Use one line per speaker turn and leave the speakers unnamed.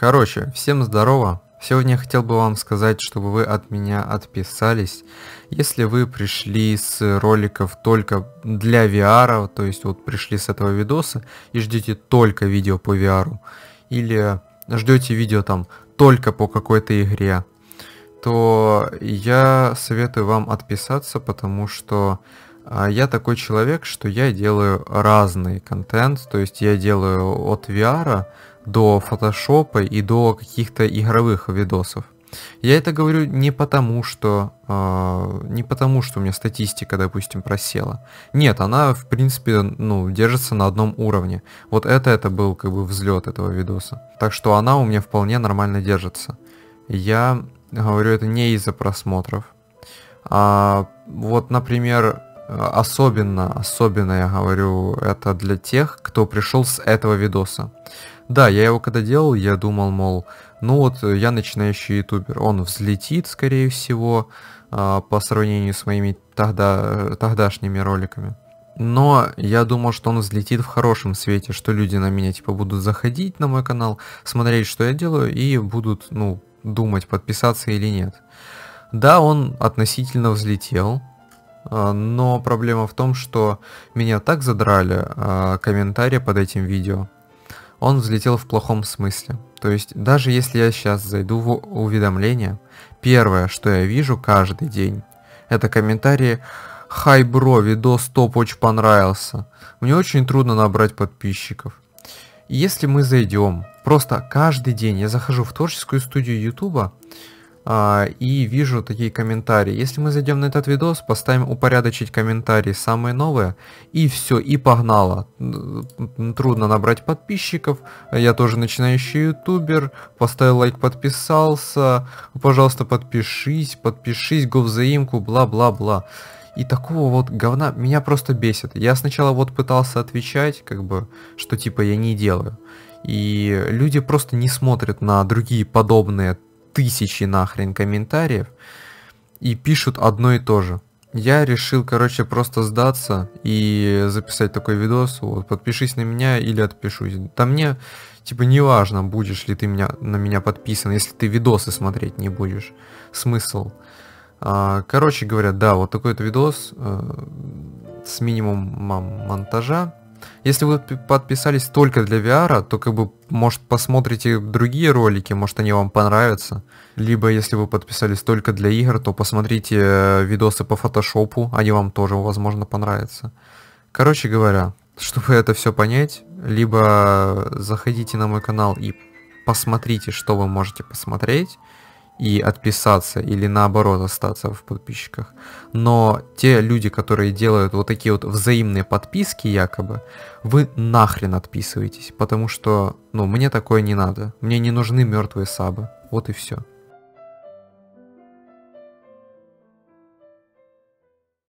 Короче, всем здорово. Сегодня я хотел бы вам сказать, чтобы вы от меня отписались. Если вы пришли с роликов только для VR, то есть вот пришли с этого видоса и ждете только видео по VR, или ждете видео там только по какой-то игре, то я советую вам отписаться, потому что а, я такой человек, что я делаю разный контент, то есть я делаю от VR до фотошопа и до каких-то игровых видосов. Я это говорю не потому, что э, не потому, что у меня статистика, допустим, просела. Нет, она в принципе, ну, держится на одном уровне. Вот это это был как бы взлет этого видоса. Так что она у меня вполне нормально держится. Я говорю это не из-за просмотров. А, вот, например, особенно, особенно я говорю это для тех, кто пришел с этого видоса. Да, я его когда делал, я думал, мол, ну вот я начинающий ютубер, он взлетит, скорее всего, а, по сравнению с моими тогда, тогдашними роликами. Но я думал, что он взлетит в хорошем свете, что люди на меня типа будут заходить на мой канал, смотреть, что я делаю, и будут, ну, думать, подписаться или нет. Да, он относительно взлетел, а, но проблема в том, что меня так задрали а, комментарии под этим видео, он взлетел в плохом смысле. То есть, даже если я сейчас зайду в уведомления, первое, что я вижу каждый день, это комментарии «Хай, бро, видос топ очень понравился». Мне очень трудно набрать подписчиков. И если мы зайдем, просто каждый день я захожу в творческую студию а, и вижу такие комментарии. Если мы зайдем на этот видос, поставим упорядочить комментарии самые новые, и все, и погнало. Трудно набрать подписчиков, я тоже начинающий ютубер, поставил лайк, подписался, пожалуйста, подпишись, подпишись, го взаимку, бла-бла-бла. И такого вот говна меня просто бесит. Я сначала вот пытался отвечать, как бы, что типа я не делаю. И люди просто не смотрят на другие подобные тысячи нахрен комментариев и пишут одно и то же. Я решил, короче, просто сдаться и записать такой видос. Вот, подпишись на меня или отпишусь. Да мне, типа, не важно, будешь ли ты меня, на меня подписан, если ты видосы смотреть не будешь. Смысл. А, короче говоря, да, вот такой-то видос э, с минимумом монтажа. Если вы подписались только для VR, то как бы, может, посмотрите другие ролики, может, они вам понравятся. Либо, если вы подписались только для игр, то посмотрите э, видосы по фотошопу, они вам тоже, возможно, понравятся. Короче говоря, чтобы это все понять, либо заходите на мой канал и посмотрите, что вы можете посмотреть, и отписаться или наоборот остаться в подписчиках. Но те люди, которые делают вот такие вот взаимные подписки якобы, вы нахрен отписываетесь, потому что, ну, мне такое не надо. Мне не нужны мертвые сабы. Вот и все.